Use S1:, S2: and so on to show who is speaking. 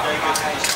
S1: はい。